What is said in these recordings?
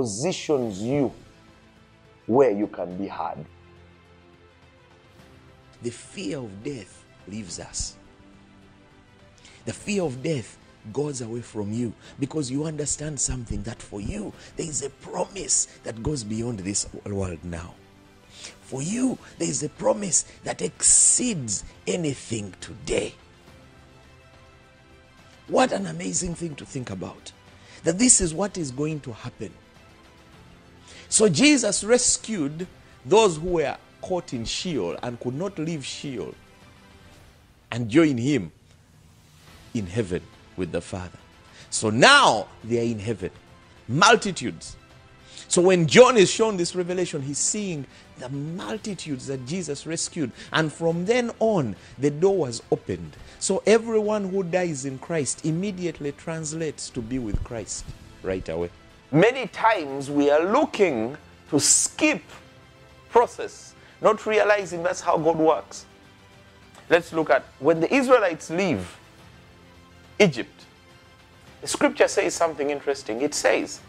positions you where you can be heard. The fear of death leaves us. The fear of death goes away from you because you understand something that for you there is a promise that goes beyond this world now. For you, there is a promise that exceeds anything today. What an amazing thing to think about. That this is what is going to happen. So Jesus rescued those who were caught in Sheol and could not leave Sheol and join him in heaven with the Father. So now they are in heaven. Multitudes. So when John is shown this revelation, he's seeing the multitudes that Jesus rescued. And from then on, the door was opened. So everyone who dies in Christ immediately translates to be with Christ right away. Many times we are looking to skip process, not realizing that's how God works. Let's look at when the Israelites leave Egypt. The scripture says something interesting. It says,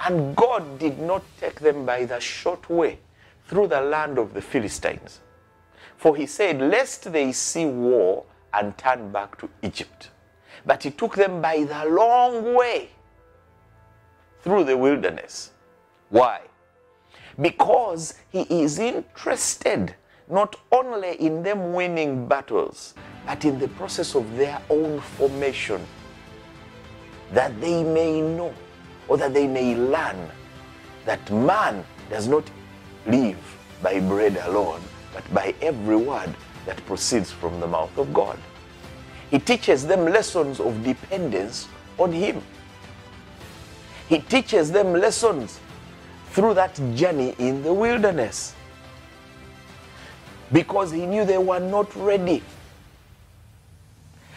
And God did not take them by the short way through the land of the Philistines. For he said, Lest they see war and turn back to Egypt. But he took them by the long way through the wilderness. Why? Because he is interested not only in them winning battles, but in the process of their own formation, that they may know or that they may learn that man does not live by bread alone, but by every word that proceeds from the mouth of God. He teaches them lessons of dependence on Him. He teaches them lessons through that journey in the wilderness because He knew they were not ready.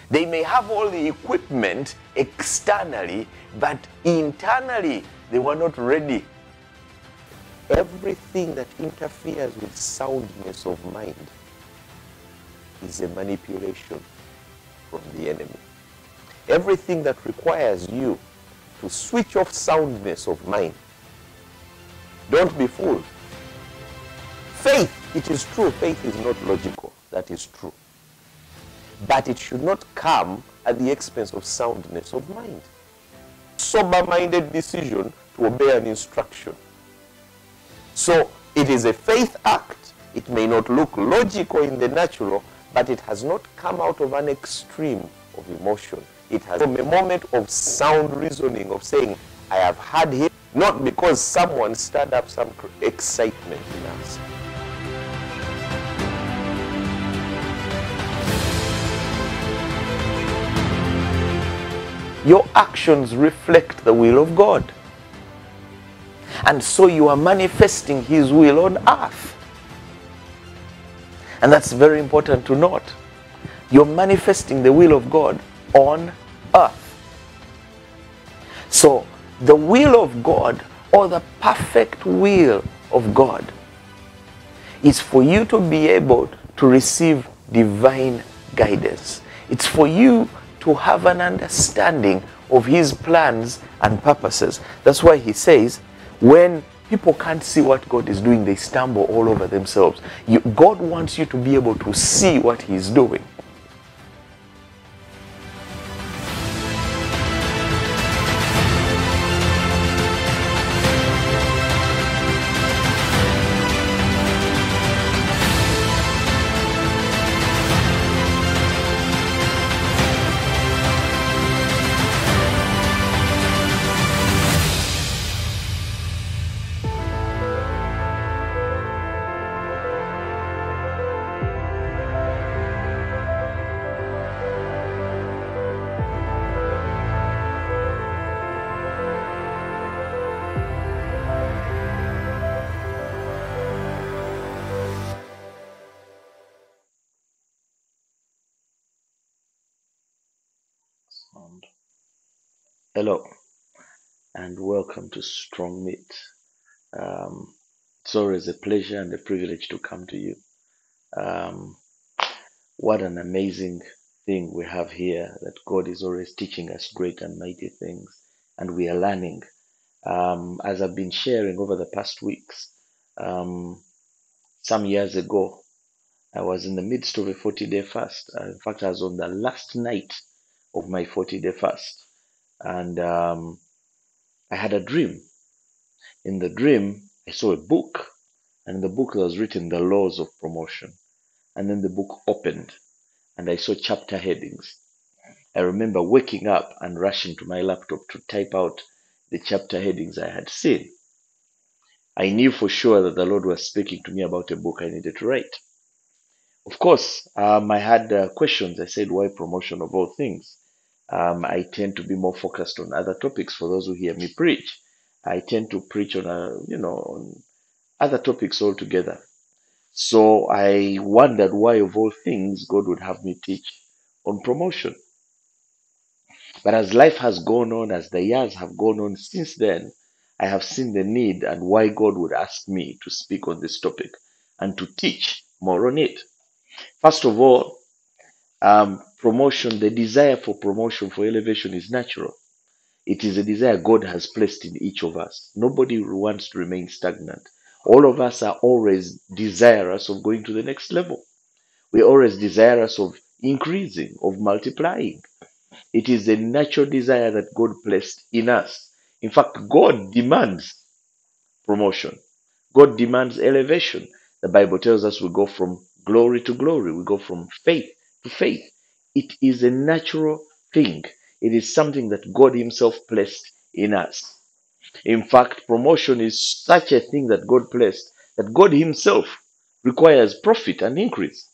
They may have all the equipment externally, but internally they were not ready everything that interferes with soundness of mind is a manipulation from the enemy. Everything that requires you to switch off soundness of mind, don't be fooled. Faith, it is true, faith is not logical. That is true. But it should not come at the expense of soundness of mind. Sober minded decision to obey an instruction so it is a faith act. It may not look logical in the natural, but it has not come out of an extreme of emotion. It has from a moment of sound reasoning of saying, I have had him, not because someone stirred up some excitement in us. Your actions reflect the will of God. And so you are manifesting His will on earth. And that's very important to note. You're manifesting the will of God on earth. So, the will of God or the perfect will of God is for you to be able to receive divine guidance. It's for you to have an understanding of His plans and purposes. That's why He says, when people can't see what God is doing, they stumble all over themselves. You, God wants you to be able to see what He's doing. And welcome to Strong Meat. Um, it's always a pleasure and a privilege to come to you. Um, what an amazing thing we have here that God is always teaching us great and mighty things, and we are learning Um, as I've been sharing over the past weeks, um, some years ago, I was in the midst of a 40 day fast. Uh, in fact, I was on the last night of my 40 day fast. And um, I had a dream. In the dream, I saw a book. And in the book, was written the laws of promotion. And then the book opened, and I saw chapter headings. I remember waking up and rushing to my laptop to type out the chapter headings I had seen. I knew for sure that the Lord was speaking to me about a book I needed to write. Of course, um, I had uh, questions. I said, why promotion of all things? Um, I tend to be more focused on other topics for those who hear me preach. I tend to preach on, a, you know, on other topics altogether. So I wondered why, of all things, God would have me teach on promotion. But as life has gone on, as the years have gone on since then, I have seen the need and why God would ask me to speak on this topic and to teach more on it. First of all, um, promotion, the desire for promotion, for elevation is natural. It is a desire God has placed in each of us. Nobody wants to remain stagnant. All of us are always desirous of going to the next level. We're always desirous of increasing, of multiplying. It is a natural desire that God placed in us. In fact, God demands promotion. God demands elevation. The Bible tells us we go from glory to glory, we go from faith to faith. It is a natural thing. It is something that God Himself placed in us. In fact, promotion is such a thing that God placed that God Himself requires profit and increase.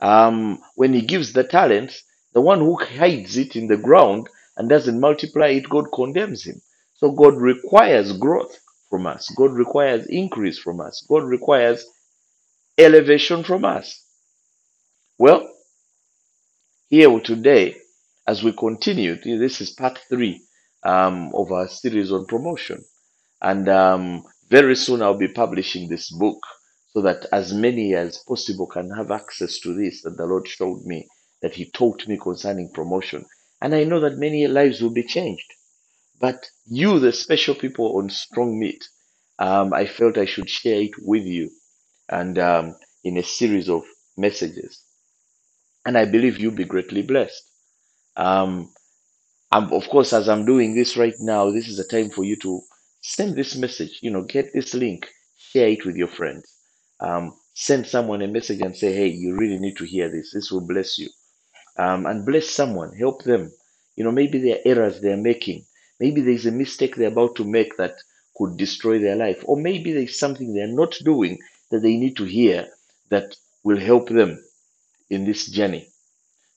Um, when He gives the talents, the one who hides it in the ground and doesn't multiply it, God condemns him. So God requires growth from us. God requires increase from us. God requires elevation from us. Well, here today, as we continue, this is part three um, of our series on promotion. And um, very soon I'll be publishing this book so that as many as possible can have access to this that the Lord showed me, that He taught me concerning promotion. And I know that many lives will be changed. But you, the special people on Strong Meat, um, I felt I should share it with you and um, in a series of messages. And I believe you'll be greatly blessed. Um, I'm, of course, as I'm doing this right now, this is a time for you to send this message. You know, get this link, share it with your friends. Um, send someone a message and say, hey, you really need to hear this. This will bless you. Um, and bless someone, help them. You know, maybe there are errors they're making. Maybe there's a mistake they're about to make that could destroy their life. Or maybe there's something they're not doing that they need to hear that will help them in this journey.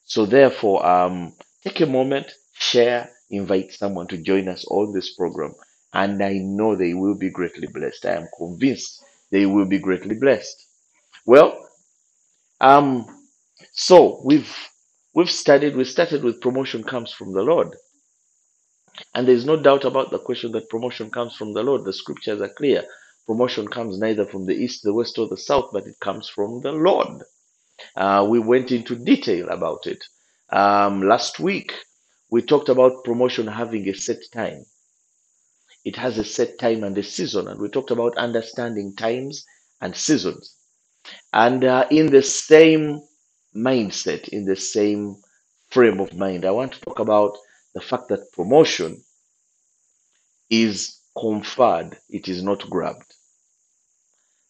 So, therefore, um, take a moment, share, invite someone to join us on this program. And I know they will be greatly blessed. I am convinced they will be greatly blessed. Well, um, so we've we've studied. We started with promotion comes from the Lord, and there's no doubt about the question that promotion comes from the Lord. The scriptures are clear. Promotion comes neither from the east, the west, or the south, but it comes from the Lord. Uh, we went into detail about it um, last week. We talked about promotion having a set time. It has a set time and a season, and we talked about understanding times and seasons. And uh, in the same mindset, in the same frame of mind, I want to talk about the fact that promotion is conferred, it is not grabbed.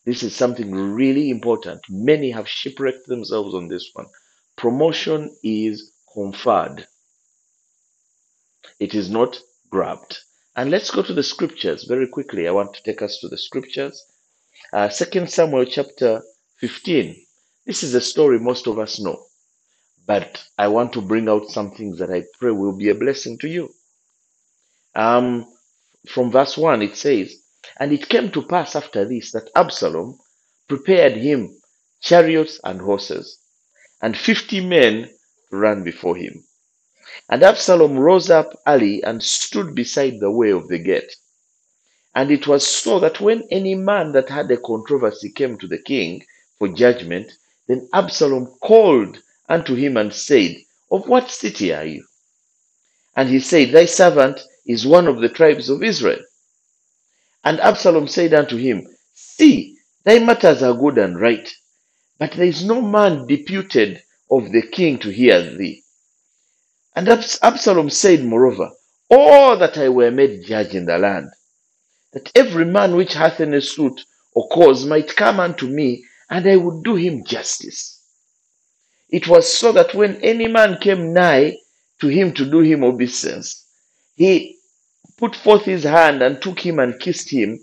This is something really important. Many have shipwrecked themselves on this one. Promotion is conferred, it is not grabbed. And let's go to the scriptures very quickly. I want to take us to the scriptures. Uh, 2 Samuel chapter 15. This is a story most of us know, but I want to bring out some things that I pray will be a blessing to you. Um, from verse 1, it says, And it came to pass after this that Absalom prepared him chariots and horses, and fifty men ran before him. And Absalom rose up early and stood beside the way of the gate. And it was so that when any man that had a controversy came to the king for judgment, then Absalom called unto him and said, Of what city are you? And he said, Thy servant is one of the tribes of Israel. And Absalom said unto him, See, thy matters are good and right, but there is no man deputed of the king to hear thee. And Abs- Absalom said, moreover, Oh, that I were made judge in the land, that every man which hath any suit or cause might come unto me, and I would do him justice. It was so that when any man came nigh to him to do him obeisance, he put forth his hand and took him and kissed him.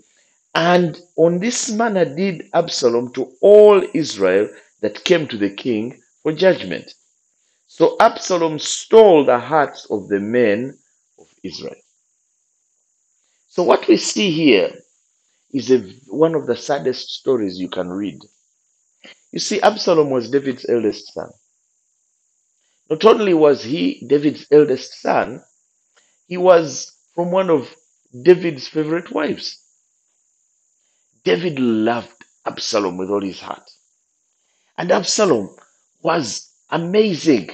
And on this manner did Absalom to all Israel that came to the king for judgment. So Absalom stole the hearts of the men of Israel. So what we see here is a, one of the saddest stories you can read. You see, Absalom was David's eldest son. Not only was he David's eldest son, he was from one of David's favorite wives. David loved Absalom with all his heart. And Absalom was amazing.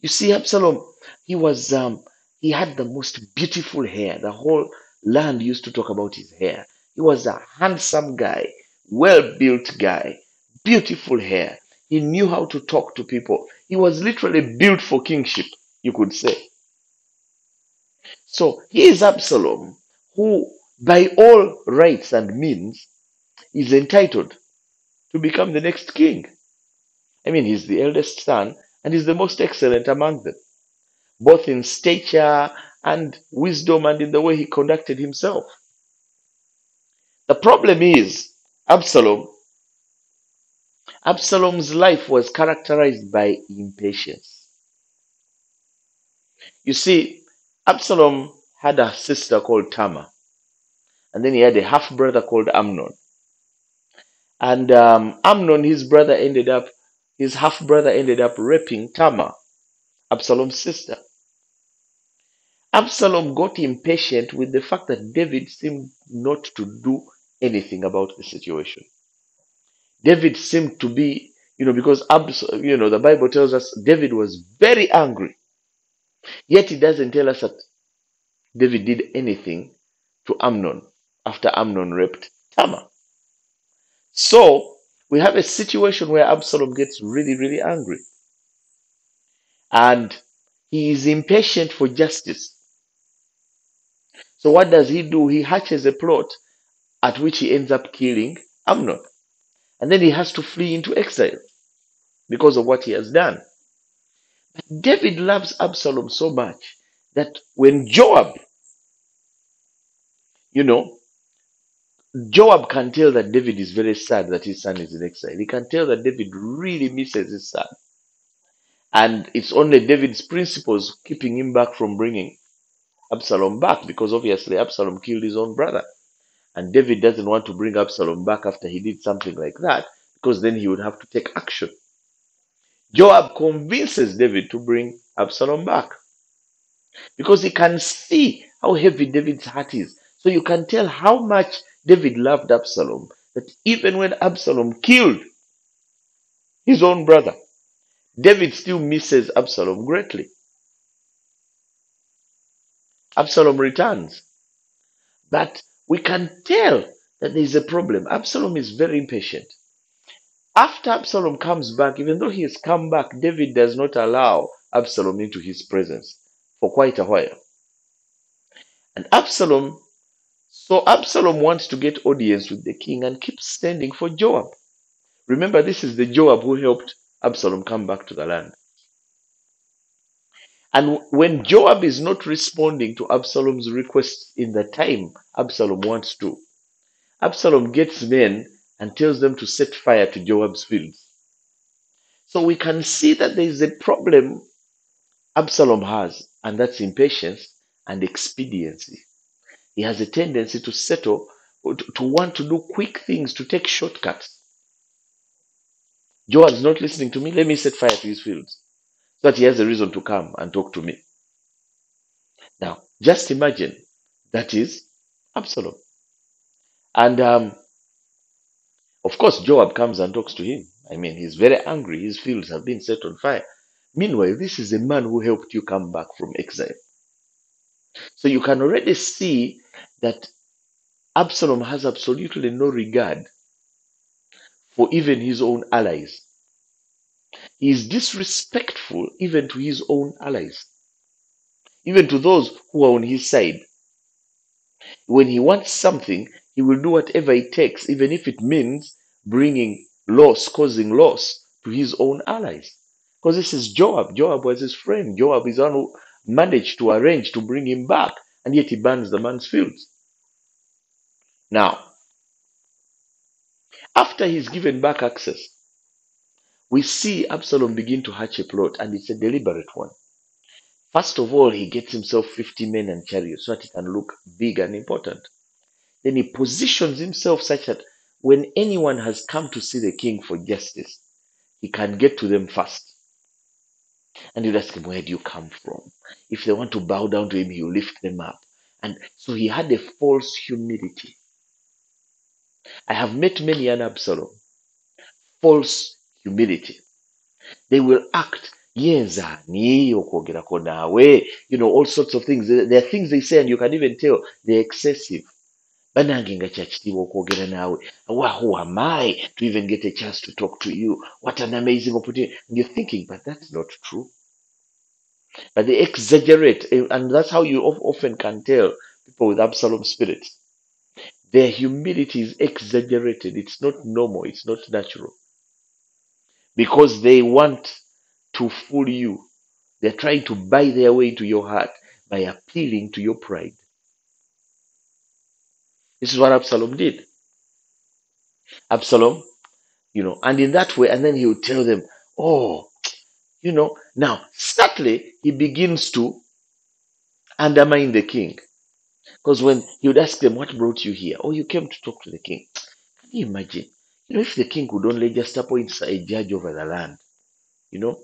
You see, Absalom, he was um, he had the most beautiful hair. The whole land used to talk about his hair. He was a handsome guy, well-built guy, beautiful hair. He knew how to talk to people. He was literally built for kingship, you could say. So he is Absalom, who, by all rights and means, is entitled to become the next king. I mean, he's the eldest son and he's the most excellent among them, both in stature and wisdom and in the way he conducted himself. The problem is Absalom. Absalom's life was characterized by impatience. You see, Absalom had a sister called Tamar, and then he had a half brother called Amnon. And um, Amnon, his brother, ended up his half brother ended up raping Tamar, Absalom's sister. Absalom got impatient with the fact that David seemed not to do anything about the situation. David seemed to be, you know, because Abs- you know the Bible tells us David was very angry. Yet it doesn't tell us that David did anything to Amnon after Amnon raped Tamar. So we have a situation where Absalom gets really, really angry. And he is impatient for justice. So what does he do? He hatches a plot at which he ends up killing Amnon. And then he has to flee into exile because of what he has done. David loves Absalom so much that when Joab, you know, Joab can tell that David is very sad that his son is in exile. He can tell that David really misses his son. And it's only David's principles keeping him back from bringing Absalom back because obviously Absalom killed his own brother. And David doesn't want to bring Absalom back after he did something like that because then he would have to take action. Joab convinces David to bring Absalom back because he can see how heavy David's heart is. So you can tell how much David loved Absalom, that even when Absalom killed his own brother, David still misses Absalom greatly. Absalom returns. But we can tell that there is a problem. Absalom is very impatient. After Absalom comes back, even though he has come back, David does not allow Absalom into his presence for quite a while. And Absalom so Absalom wants to get audience with the king and keeps standing for Joab. Remember, this is the Joab who helped Absalom come back to the land. And when Joab is not responding to Absalom's request in the time Absalom wants to, Absalom gets men and tells them to set fire to Joab's fields. So we can see that there is a problem Absalom has, and that's impatience and expediency. He has a tendency to settle, to, want to do quick things, to take shortcuts. Joab is not listening to me. Let me set fire to his fields so that he has a reason to come and talk to me. Now, just imagine that is Absalom. And um, of course, Joab comes and talks to him. I mean, he's very angry. His fields have been set on fire. Meanwhile, this is a man who helped you come back from exile. So you can already see that Absalom has absolutely no regard for even his own allies. He is disrespectful even to his own allies, even to those who are on his side. When he wants something, he will do whatever it takes, even if it means bringing loss, causing loss to his own allies. Because this is Joab. Joab was his friend. Joab is one who managed to arrange to bring him back, and yet he burns the man's fields. Now, after he's given back access, we see Absalom begin to hatch a plot, and it's a deliberate one. First of all, he gets himself 50 men and chariots so that he can look big and important. Then he positions himself such that when anyone has come to see the king for justice, he can get to them first. And you ask him, Where do you come from? If they want to bow down to him, he'll lift them up. And so he had a false humility. I have met many an Absalom, false humility. They will act yenza ni okwogerako naawe you know all sorts of things there are things they say and you can even tell they're excessive banange nga kyakitiibwa okwogera naawe. Wha- who am i to even get a chance to talk to you? What an amazing opportunity. You're thinking but that's not true. But they exaggerate and that's how you often can tell people with absalom spirit. Their humility is exaggerated. It's not normal. It's not natural. Because they want to fool you. They're trying to buy their way to your heart by appealing to your pride this is what absalom did. Absalom you know and in that way and then he would tell them oh you know now subtly he begins to undermine the king. Because when he would ask them what brought you here? Oh you came to talk to the king. Can you imagine? You know if the king would only just appoint a judge over the land you know?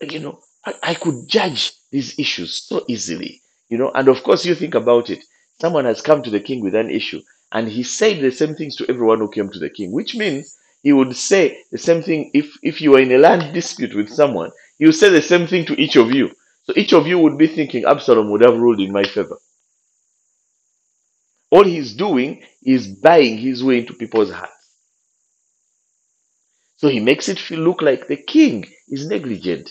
You know I, I could judge these issues so easily you know? And of course you think about it someone has come to the king with an issue and he said the same things to everyone who came to the king which means he would say the same thing if if you were in a land dispute with someone he would say the same thing to each of you. So each of you would be thinking absalom would have ruled in my favor. All he's doing is buying his way into people's hearts. So he makes it feel look like the king is negligent.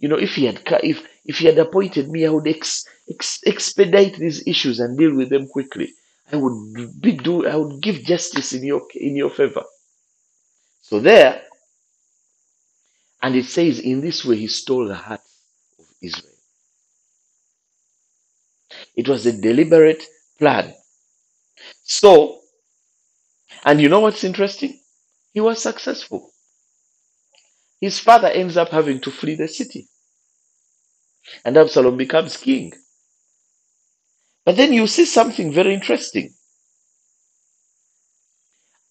You know if he had if if he had appointed me i would ex, ex, expedite these issues and deal with them quickly. I would be do i would give justice in your in your favor. So there and it says in this way he stole the heart of israel. It was a deliberate plan. So and you know what's interesting? He was successful. His father ends up having to flee the city and absalom becomes king. But then you see something very interesting.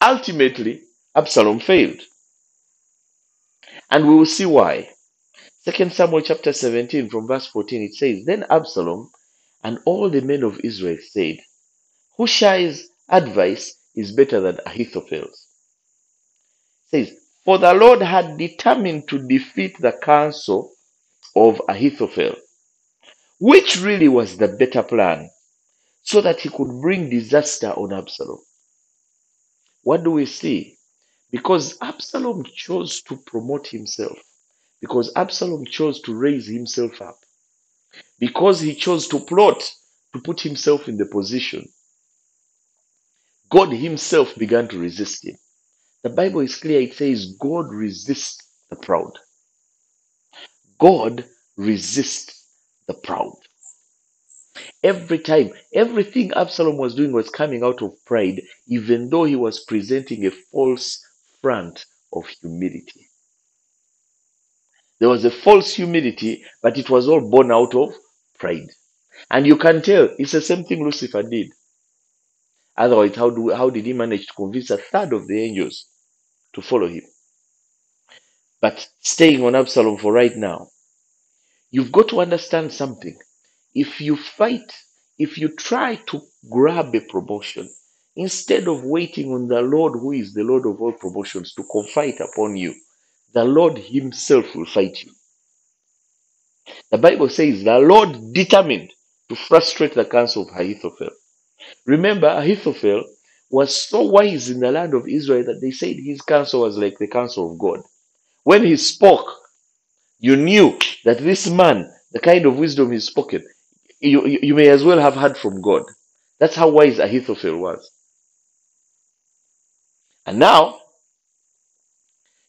Ultimately absalom failed. And we will see why. Second samuel chapter 17 from verse 14 it says then absalom and all the men of israel said hushai's advice is better than ahithophel's It says for the lord had determined to defeat the counsel of ahithophel which really was the better plan so that he could bring disaster on absalom. What do we see? Because absalom chose to promote himself because absalom chose to raise himself up because he chose to plot to put himself in the position god himself began to resist him. The bible is clear it says god resists the proud god resists the proud. Every time everything absalom was doing was coming out of pride even though he was presenting a false front of humility. There was a false humility but it was all born out of pride. And you can tell it's the same thing lucifer did. Otherwise how do how did he manage to convince a third of the angels to follow him but staying on absalom for right now you've got to understand something. If you fight if you try to grab a promotion instead of waiting on the lord who is the lord of all promotions to confide upon you the lord himself will fight you. The bible says the lord determined to frustrate the counsel of ahithophel. Remember, Ahithophel was so wise in the land of Israel that they said his counsel was like the counsel of God. When he spoke, you knew that this man, the kind of wisdom he's spoken, you, you, you may as well have heard from God. That's how wise Ahithophel was. And now,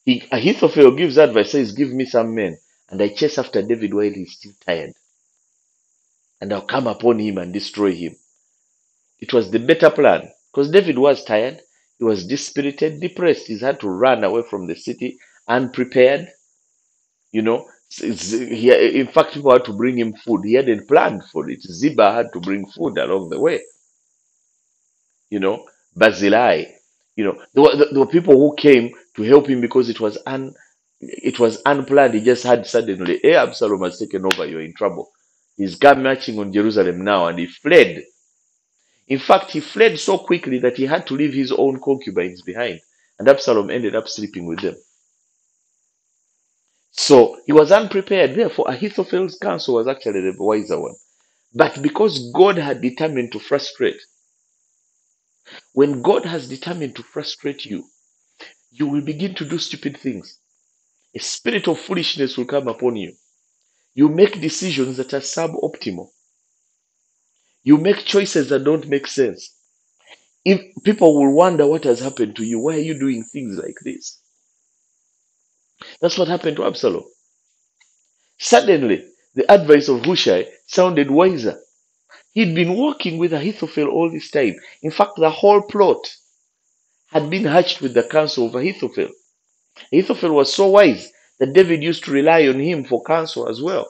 he, Ahithophel gives advice, says, Give me some men, and I chase after David while he's still tired, and I'll come upon him and destroy him. It was the better plan because David was tired, he was dispirited, depressed. He had to run away from the city unprepared. You know, he, in fact, people had to bring him food. He hadn't planned for it. Ziba had to bring food along the way. You know, Barzillai. You know, there were, there were people who came to help him because it was un, it was unplanned. He just had suddenly, hey, Absalom has taken over. You're in trouble. He's come marching on Jerusalem now, and he fled. In fact, he fled so quickly that he had to leave his own concubines behind, and Absalom ended up sleeping with them. So he was unprepared. Therefore, Ahithophel's counsel was actually the wiser one. But because God had determined to frustrate, when God has determined to frustrate you, you will begin to do stupid things. A spirit of foolishness will come upon you. You make decisions that are suboptimal. You make choices that don't make sense. If people will wonder what has happened to you, why are you doing things like this? That's what happened to Absalom. Suddenly, the advice of Hushai sounded wiser. He'd been working with Ahithophel all this time. In fact, the whole plot had been hatched with the counsel of Ahithophel. Ahithophel was so wise that David used to rely on him for counsel as well.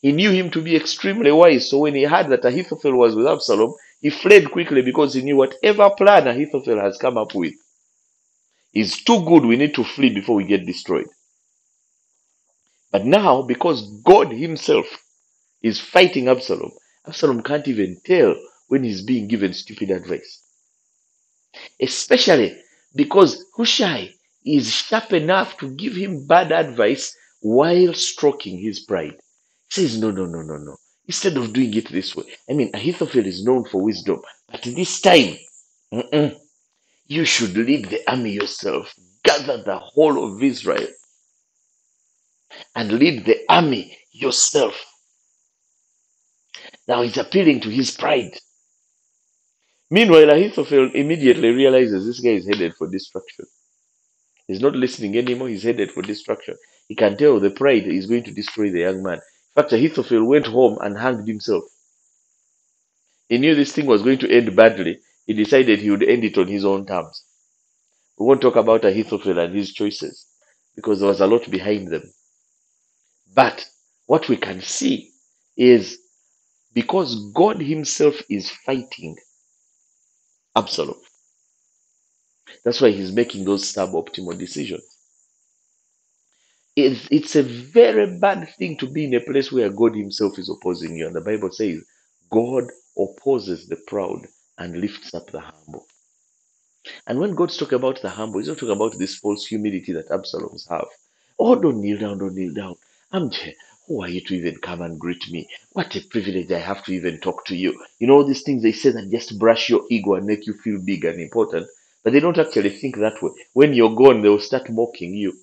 He knew him to be extremely wise, so when he heard that Ahithophel was with Absalom, he fled quickly because he knew whatever plan Ahithophel has come up with is too good. We need to flee before we get destroyed. But now, because God Himself is fighting Absalom, Absalom can't even tell when he's being given stupid advice. Especially because Hushai is sharp enough to give him bad advice while stroking his pride. He says, No, no, no, no, no. Instead of doing it this way, I mean, Ahithophel is known for wisdom, but this time, you should lead the army yourself, gather the whole of Israel, and lead the army yourself. Now he's appealing to his pride. Meanwhile, Ahithophel immediately realizes this guy is headed for destruction. He's not listening anymore, he's headed for destruction. He can tell the pride is going to destroy the young man. In fact, Ahithophel went home and hanged himself. He knew this thing was going to end badly. He decided he would end it on his own terms. We won't talk about Ahithophel and his choices because there was a lot behind them. But what we can see is because God Himself is fighting Absalom. That's why He's making those suboptimal decisions. It's, it's a very bad thing to be in a place where God Himself is opposing you. And the Bible says, God opposes the proud and lifts up the humble. And when God's talking about the humble, He's not talking about this false humility that Absaloms have. Oh, don't kneel down, don't kneel down. I'm J- who are you to even come and greet me? What a privilege I have to even talk to you. You know, all these things they say that just brush your ego and make you feel big and important, but they don't actually think that way. When you're gone, they will start mocking you.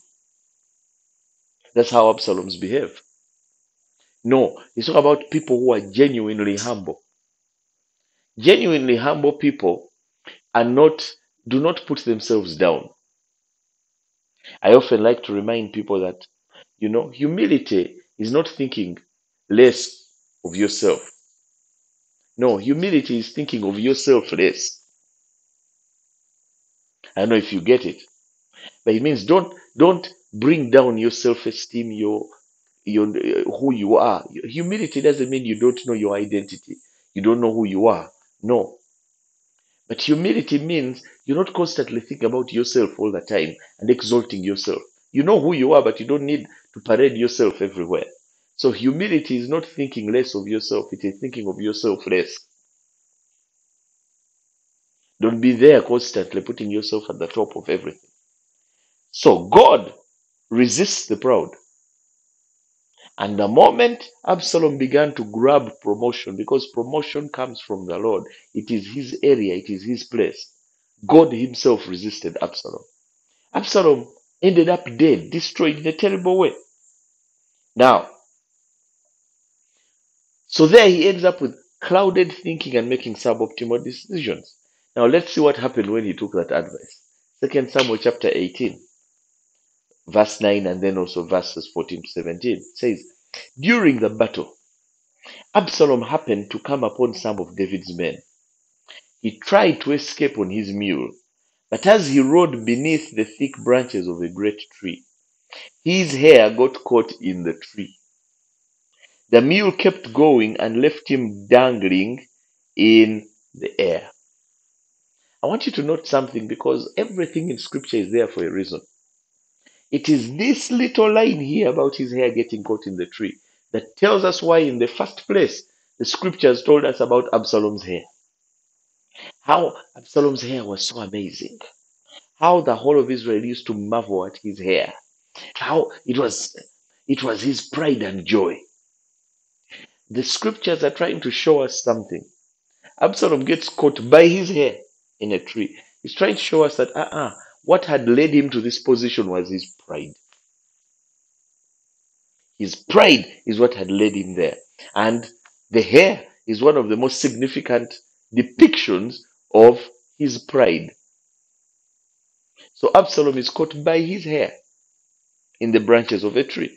That's how Absaloms behave. No, it's not about people who are genuinely humble. Genuinely humble people are not do not put themselves down. I often like to remind people that you know humility is not thinking less of yourself. No, humility is thinking of yourself less. I don't know if you get it, but it means don't don't bring down your self-esteem, your your who you are. Humility doesn't mean you don't know your identity. You don't know who you are. No, But humility means you're not constantly thinking about yourself all the time and exalting yourself. You know who you are, but you don't need to parade yourself everywhere. So humility is not thinking less of yourself, it is thinking of yourself less. Don't be there constantly putting yourself at the top of everything. So God resists the proud And the moment Absalom began to grab promotion, because promotion comes from the Lord, it is his area, it is his place. God himself resisted Absalom. Absalom ended up dead, destroyed in a terrible way. Now, so there he ends up with clouded thinking and making suboptimal decisions. Now let's see what happened when he took that advice. Second Samuel chapter 18, verse 9, and then also verses 14 to 17 says, During the battle, Absalom happened to come upon some of David's men. He tried to escape on his mule, but as he rode beneath the thick branches of a great tree, his hair got caught in the tree. The mule kept going and left him dangling in the air. I want you to note something because everything in scripture is there for a reason. It is this little line here about his hair getting caught in the tree that tells us why, in the first place, the scriptures told us about Absalom's hair. How Absalom's hair was so amazing. How the whole of Israel used to marvel at his hair. How it was it was his pride and joy. The scriptures are trying to show us something. Absalom gets caught by his hair in a tree. He's trying to show us that uh-uh, what had led him to this position was his pride. His pride is what had led him there. And the hair is one of the most significant depictions of his pride. So Absalom is caught by his hair in the branches of a tree.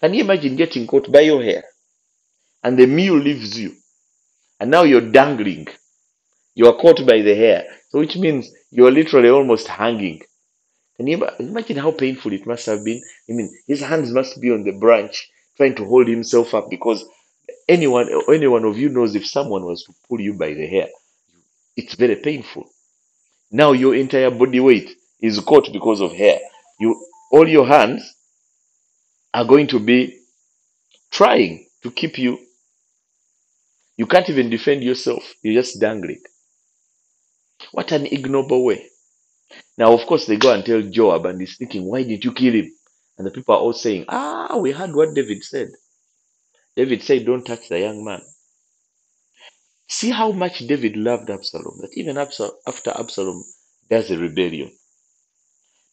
Can you imagine getting caught by your hair? And the mule leaves you. And now you're dangling. You are caught by the hair. So which means you're literally almost hanging. Can you imagine how painful it must have been? I mean, his hands must be on the branch trying to hold himself up because anyone any one of you knows if someone was to pull you by the hair, it's very painful. Now your entire body weight is caught because of hair. You all your hands are going to be trying to keep you. You can't even defend yourself. You're just dangling. What an ignoble way. Now, of course, they go and tell Joab, and he's thinking, Why did you kill him? And the people are all saying, Ah, we heard what David said. David said, Don't touch the young man. See how much David loved Absalom, that even after Absalom does a rebellion,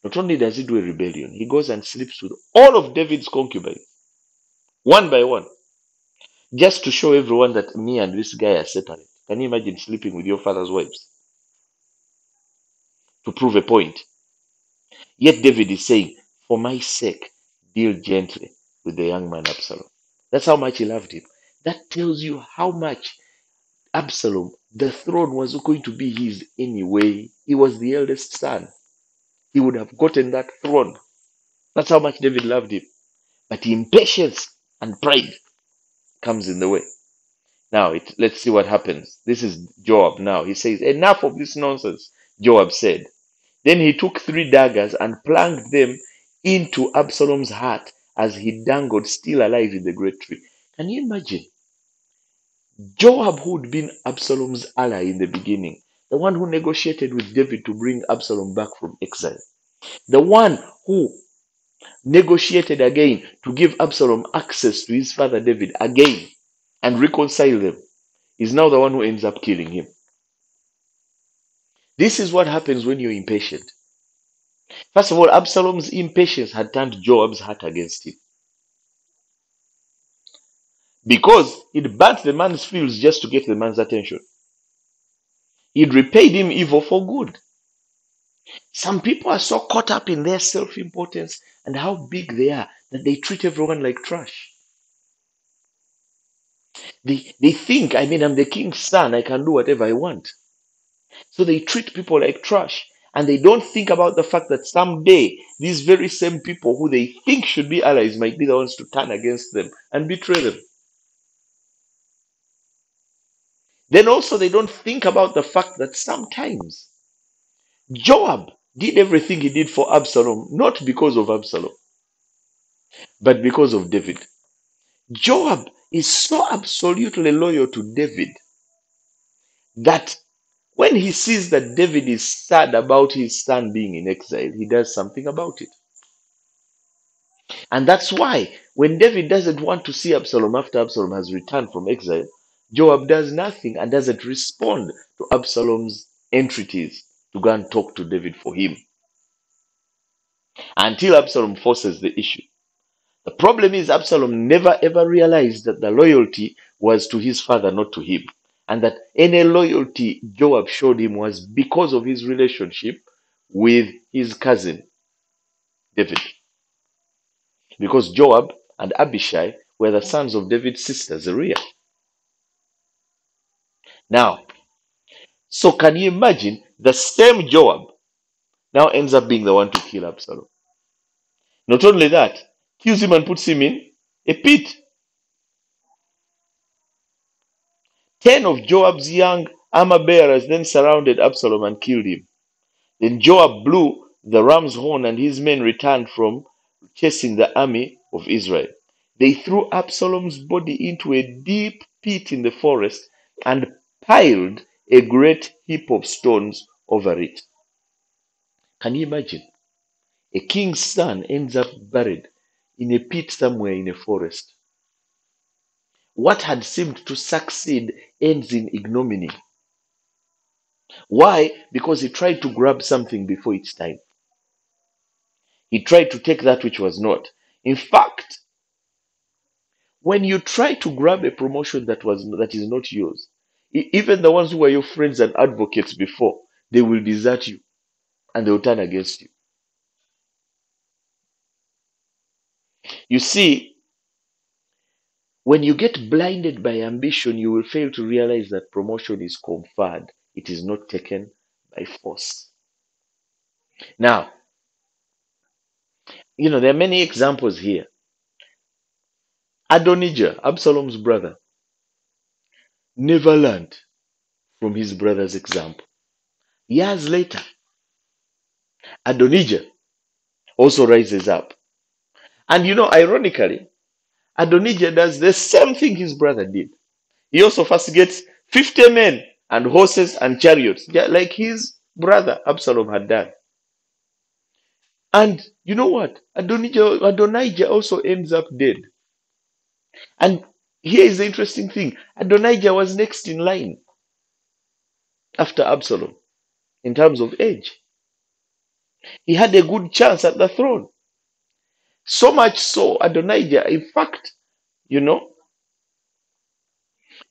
not only does he do a rebellion, he goes and sleeps with all of David's concubines, one by one, just to show everyone that me and this guy are separate. Can you imagine sleeping with your father's wives? To prove a point. Yet David is saying, For my sake, deal gently with the young man Absalom. That's how much he loved him. That tells you how much Absalom, the throne was going to be his anyway. He was the eldest son. He would have gotten that throne. That's how much David loved him. But impatience and pride comes in the way. Now, it, let's see what happens. This is Joab now. He says, Enough of this nonsense, Joab said. Then he took three daggers and plunged them into Absalom's heart as he dangled still alive in the great tree. Can you imagine? Joab, who had been Absalom's ally in the beginning, the one who negotiated with David to bring Absalom back from exile, the one who negotiated again to give Absalom access to his father David again and reconcile them, is now the one who ends up killing him. This is what happens when you're impatient. First of all, Absalom's impatience had turned Joab's heart against him. Because he'd burnt the man's fields just to get the man's attention. He'd repaid him evil for good. Some people are so caught up in their self importance and how big they are that they treat everyone like trash. They, they think, I mean, I'm the king's son, I can do whatever I want. So they treat people like trash. And they don't think about the fact that someday these very same people who they think should be allies might be the ones to turn against them and betray them. Then also, they don't think about the fact that sometimes Joab did everything he did for Absalom, not because of Absalom, but because of David. Joab is so absolutely loyal to David that when he sees that David is sad about his son being in exile, he does something about it. And that's why when David doesn't want to see Absalom after Absalom has returned from exile, Joab does nothing and doesn't respond to Absalom's entreaties to go and talk to David for him until Absalom forces the issue. The problem is Absalom never ever realized that the loyalty was to his father, not to him. And that any loyalty Joab showed him was because of his relationship with his cousin David. Because Joab and Abishai were the sons of David's sister Zeruiah. Now, so can you imagine the same Joab now ends up being the one to kill Absalom? Not only that, kills him and puts him in a pit. Ten of Joab's young armor bearers then surrounded Absalom and killed him. Then Joab blew the ram's horn, and his men returned from chasing the army of Israel. They threw Absalom's body into a deep pit in the forest and piled a great heap of stones over it. Can you imagine? A king's son ends up buried in a pit somewhere in a forest. What had seemed to succeed ends in ignominy. Why? Because he tried to grab something before its time. He tried to take that which was not. In fact, when you try to grab a promotion that was that is not yours, even the ones who were your friends and advocates before, they will desert you and they will turn against you. You see, when you get blinded by ambition, you will fail to realize that promotion is conferred, it is not taken by force. Now, you know, there are many examples here. Adonijah, Absalom's brother, never learned from his brother's example. Years later, Adonijah also rises up. And you know, ironically, Adonijah does the same thing his brother did. He also first gets 50 men and horses and chariots, like his brother Absalom had done. And you know what? Adonijah, Adonijah also ends up dead. And here is the interesting thing Adonijah was next in line after Absalom in terms of age. He had a good chance at the throne. So much so, Adonijah, in fact, you know,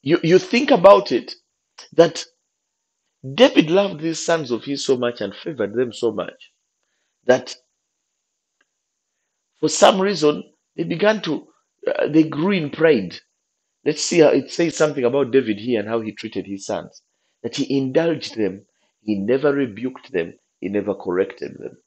you, you think about it that David loved these sons of his so much and favored them so much that for some reason they began to, uh, they grew in pride. Let's see how it says something about David here and how he treated his sons. That he indulged them, he never rebuked them, he never corrected them.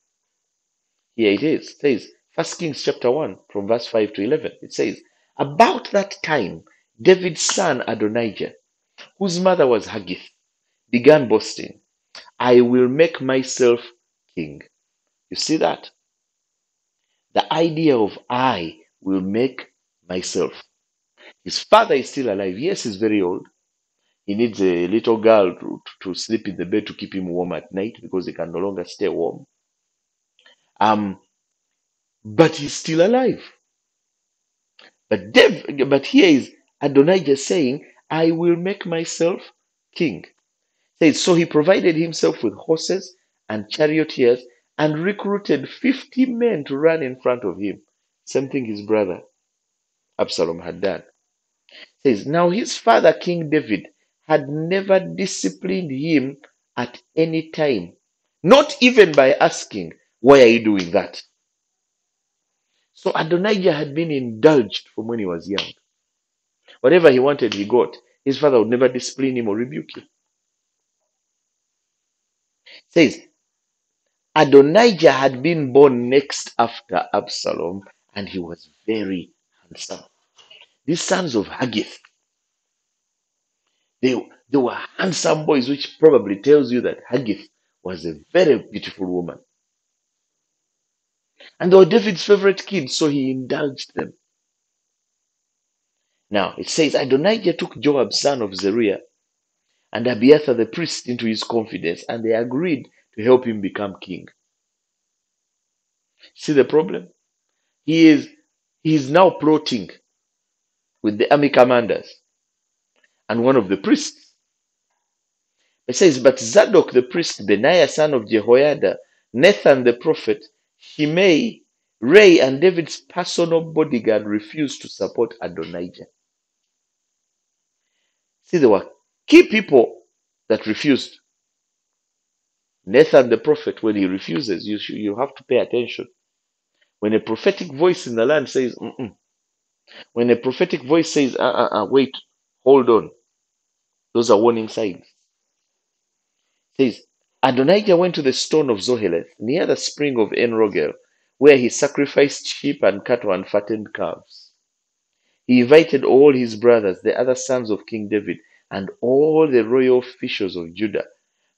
Here it is. It says, First Kings chapter 1, from verse 5 to 11. It says, About that time, David's son Adonijah, whose mother was Haggith, began boasting, I will make myself king. You see that? The idea of I will make myself. His father is still alive. Yes, he's very old. He needs a little girl to, to sleep in the bed to keep him warm at night because he can no longer stay warm. Um, but he's still alive. But Dev, but here is Adonijah saying, I will make myself king. Says, so he provided himself with horses and charioteers and recruited 50 men to run in front of him. Same thing his brother Absalom had done. Says, now his father, King David, had never disciplined him at any time, not even by asking, Why are you doing that? So Adonijah had been indulged from when he was young. Whatever he wanted, he got. His father would never discipline him or rebuke him. Says, Adonijah had been born next after Absalom, and he was very handsome. These sons of Haggith, they, they were handsome boys, which probably tells you that Haggith was a very beautiful woman. And they were David's favorite kids, so he indulged them. Now, it says Adonijah took Joab, son of Zeruiah, and Abiathar the priest into his confidence, and they agreed to help him become king. See the problem? he is he is now plotting with the army commanders and one of the priests. It says, But Zadok the priest, Benaiah son of Jehoiada, Nathan the prophet, Shimei, Rei, and David's personal bodyguard refused to support Adonijah. See, there were key people that refused. Nathan the prophet, when he refuses, you, you have to pay attention. When a prophetic voice in the land says, Mm-mm. when a prophetic voice says, uh, uh, uh, wait, hold on, those are warning signs. says, Adonijah went to the stone of Zoheleth, near the spring of En-Rogel, where he sacrificed sheep and cattle and fattened calves. He invited all his brothers, the other sons of King David, and all the royal officials of Judah.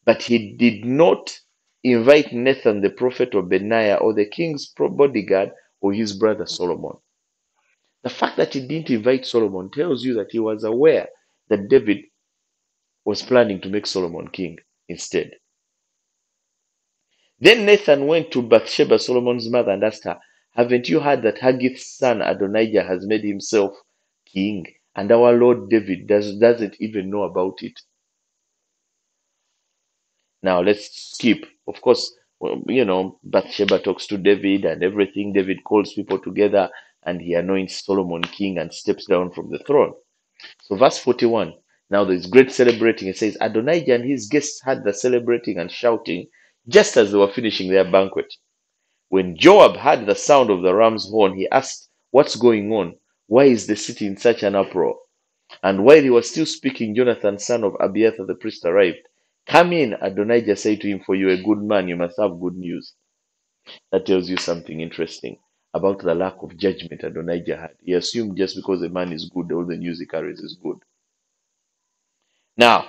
But he did not invite Nathan the prophet or Benaiah or the king's bodyguard or his brother Solomon. The fact that he didn't invite Solomon tells you that he was aware that David was planning to make Solomon king instead. Then Nathan went to Bathsheba, Solomon's mother, and asked her, Haven't you heard that Haggith's son Adonijah has made himself king, and our Lord David does, doesn't even know about it? Now let's skip. Of course, well, you know, Bathsheba talks to David and everything. David calls people together and he anoints Solomon king and steps down from the throne. So, verse 41 now there's great celebrating. It says, Adonijah and his guests had the celebrating and shouting just as they were finishing their banquet. When Joab heard the sound of the ram's horn, he asked, What's going on? Why is the city in such an uproar? And while he was still speaking, Jonathan, son of Abiathar the priest, arrived. Come in, Adonijah said to him, For you're a good man, you must have good news. That tells you something interesting about the lack of judgment Adonijah had. He assumed just because a man is good, all the news he carries is good. Now,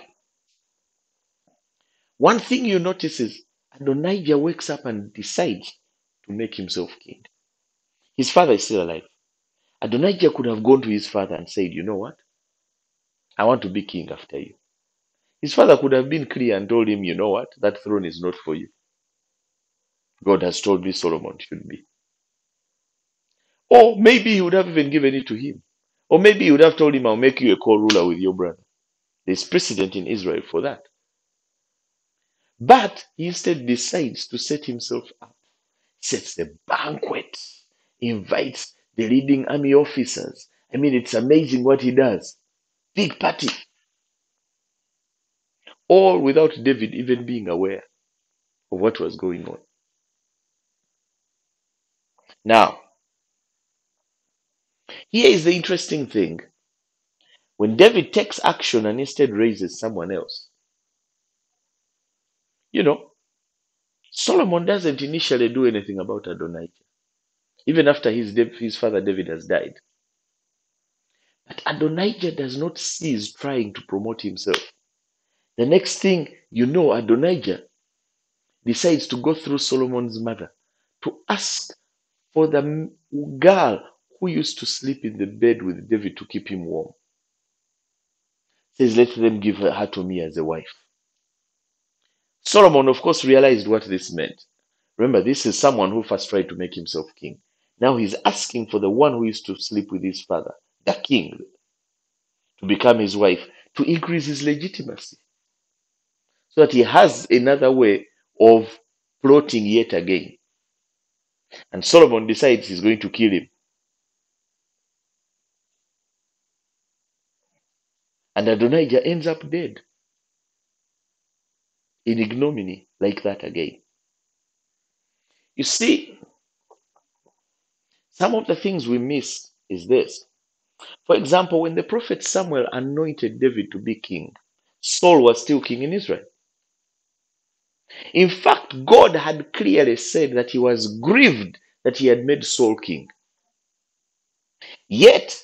one thing you notice is Adonijah wakes up and decides to make himself king. His father is still alive. Adonijah could have gone to his father and said, You know what? I want to be king after you. His father could have been clear and told him, You know what? That throne is not for you. God has told me Solomon should be. Or maybe he would have even given it to him. Or maybe he would have told him, I'll make you a co ruler with your brother. There's precedent in Israel for that. But he instead decides to set himself up, sets the banquet, invites the leading army officers. I mean, it's amazing what he does. Big party. All without David even being aware of what was going on. Now, here is the interesting thing. When David takes action and instead raises someone else, you know, Solomon doesn't initially do anything about Adonijah, even after his, his father David has died. But Adonijah does not cease trying to promote himself. The next thing you know, Adonijah decides to go through Solomon's mother to ask for the girl who used to sleep in the bed with David to keep him warm. Says, let them give her to me as a wife. Solomon, of course, realized what this meant. Remember, this is someone who first tried to make himself king. Now he's asking for the one who used to sleep with his father, the king, to become his wife, to increase his legitimacy. So that he has another way of plotting yet again. And Solomon decides he's going to kill him. And Adonijah ends up dead in ignominy like that again. You see, some of the things we miss is this. For example, when the prophet Samuel anointed David to be king, Saul was still king in Israel. In fact, God had clearly said that he was grieved that he had made Saul king. Yet,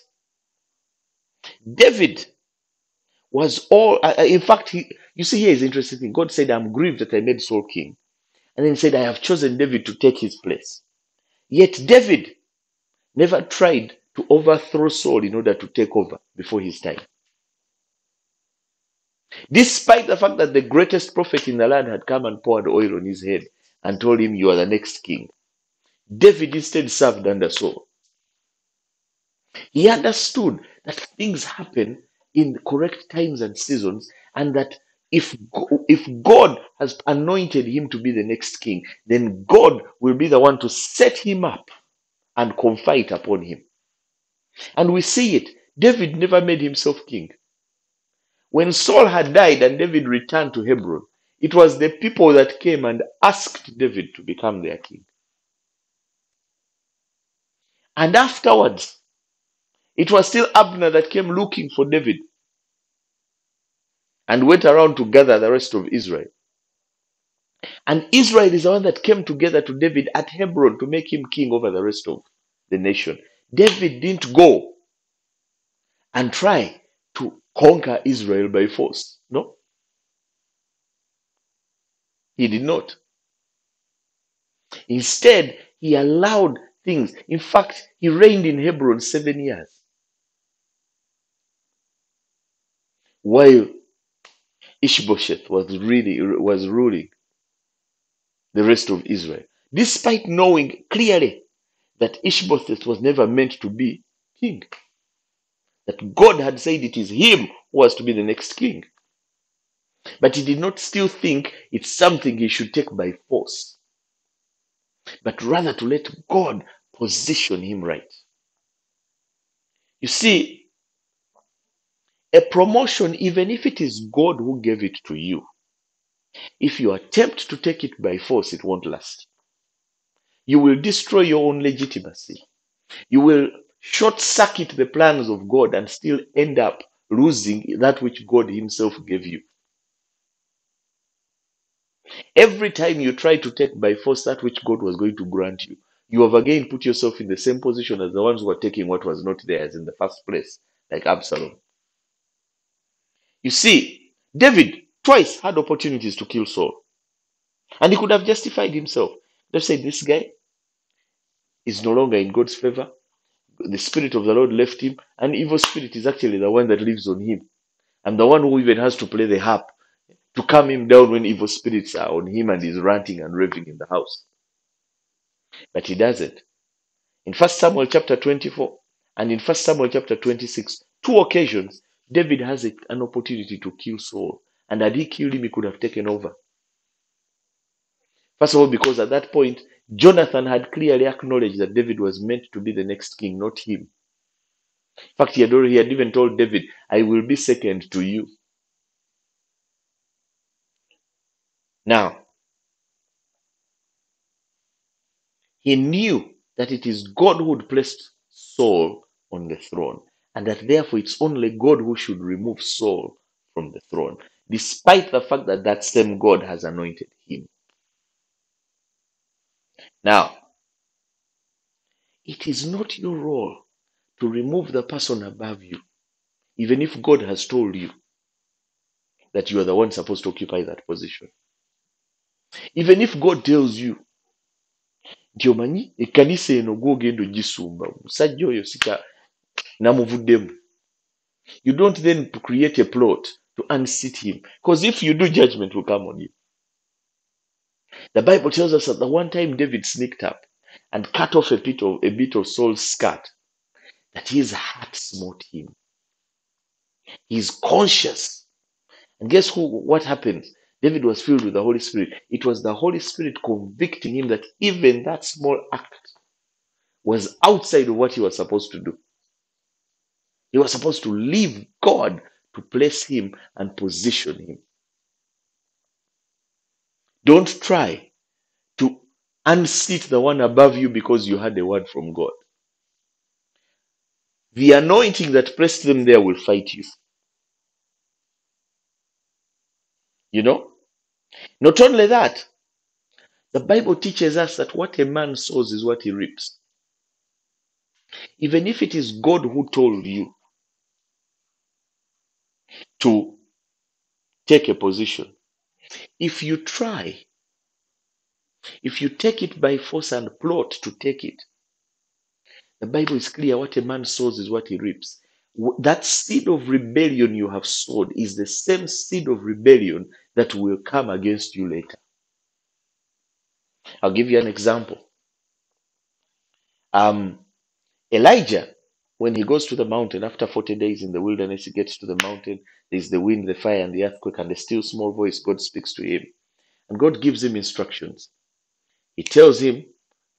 David was all, uh, in fact, he, you see, here is interesting thing. God said, I'm grieved that I made Saul king. And then he said, I have chosen David to take his place. Yet, David never tried to overthrow Saul in order to take over before his time. Despite the fact that the greatest prophet in the land had come and poured oil on his head and told him, You are the next king. David instead served under Saul. He understood that things happen in correct times and seasons, and that if if God has anointed him to be the next king, then God will be the one to set him up and confide upon him. And we see it. David never made himself king. When Saul had died and David returned to Hebron, it was the people that came and asked David to become their king. And afterwards, it was still Abner that came looking for David and went around to gather the rest of Israel. And Israel is the one that came together to David at Hebron to make him king over the rest of the nation. David didn't go and try to conquer Israel by force. No, he did not. Instead, he allowed things. In fact, he reigned in Hebron seven years while Ishbosheth was really was ruling the rest of Israel, despite knowing clearly that Ishbosheth was never meant to be king. That God had said it is him who was to be the next king. But he did not still think it's something he should take by force, but rather to let God position him right. You see, a promotion, even if it is God who gave it to you, if you attempt to take it by force, it won't last. You will destroy your own legitimacy. You will short circuit the plans of God and still end up losing that which God Himself gave you. Every time you try to take by force that which God was going to grant you, you have again put yourself in the same position as the ones who were taking what was not theirs in the first place, like Absalom. You see, David twice had opportunities to kill Saul, and he could have justified himself. They've said, This guy is no longer in God's favor. The Spirit of the Lord left him, and evil spirit is actually the one that lives on him. And the one who even has to play the harp to calm him down when evil spirits are on him and he's ranting and raving in the house. But he doesn't. In First Samuel chapter 24 and in First Samuel chapter 26, two occasions, David has a- an opportunity to kill Saul. And had he killed him, he could have taken over. First of all, because at that point, Jonathan had clearly acknowledged that David was meant to be the next king, not him. In fact, he had already he had even told David, I will be second to you. Now, he knew that it is God who had placed Saul on the throne, and that therefore it's only God who should remove Saul from the throne, despite the fact that that same God has anointed him. Now, it is not your role to remove the person above you, even if God has told you that you are the one supposed to occupy that position. Even if God tells you, nti omanyi ekkanisa eno gwogenda ogisumba omusajja oyo namuvuddemu you don't then create a plot to unseat him because if you do judgment will come on you. The bible tells us that the one time david sneaked up and cut off a bit of a bit of saul's skirt that his heart smote him. He's conscious. And guess who what happens david was filled with the holy spirit. It was the holy spirit convicting him that even that small act was outside of what he was supposed to do he was supposed to leave god to place him and position him. Don't try to unseat the one above you because you had a word from god. The anointing that placed them there will fight you. You know? Not only that the bible teaches us that what a man sows is what he reaps even if it is god who told you to take a position if you try if you take it by force and plot to take it the bible is clear what a man sows is what he reaps. That seed of rebellion you have sowed is the same seed of rebellion that will come against you later. I'll give you an example. Um, Elijah, when he goes to the mountain after 40 days in the wilderness, he gets to the mountain. There's the wind, the fire, and the earthquake, and the still small voice. God speaks to him. And God gives him instructions. He tells him